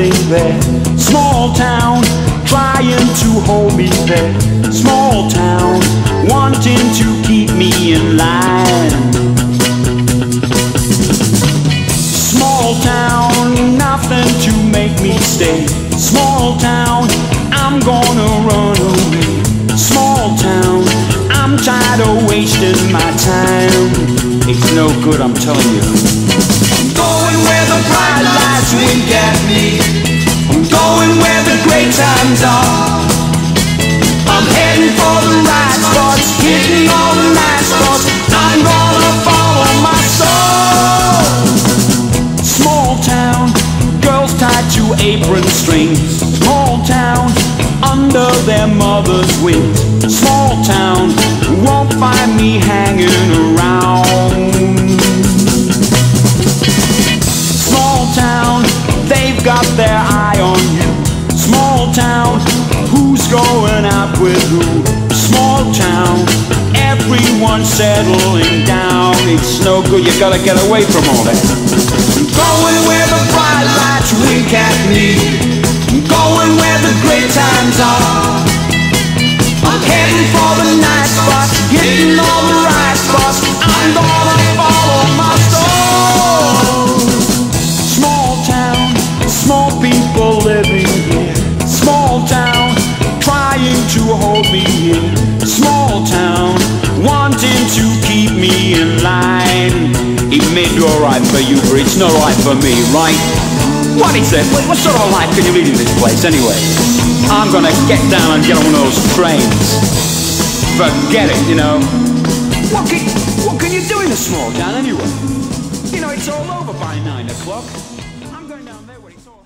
living there. Small town, trying to hold me there. Small town, wanting to keep me in line. Small town, nothing to make me stay. Small town, I'm gonna run away. Small town, I'm tired of wasting my time. It's no good, I'm telling you. Times. I'm heading for the right spots, hitting all the nice spots. I'm gonna follow my soul. Small town, girls tied to apron strings. Small town, under their mother's wings. Small town, won't find me hanging around. Small town, they've got their eye on you. Small town, who's going out with who? Small town, everyone's settling down. It's no good, you gotta get away from all that. I'm going where the bright lights wink at me. I'm going where the great times are. I'm heading for the night spots, hitting all to hold me here. Small town, wanting to keep me in line. It may do alright for you, but it's not right for me, right? What is it? What, what sort of life can you lead in this place anyway? I'm gonna get down and get on one of those trains. Forget it, you know. What can, what can you do in a small town anyway? You know, it's all over by nine o'clock. I'm going down there when it's all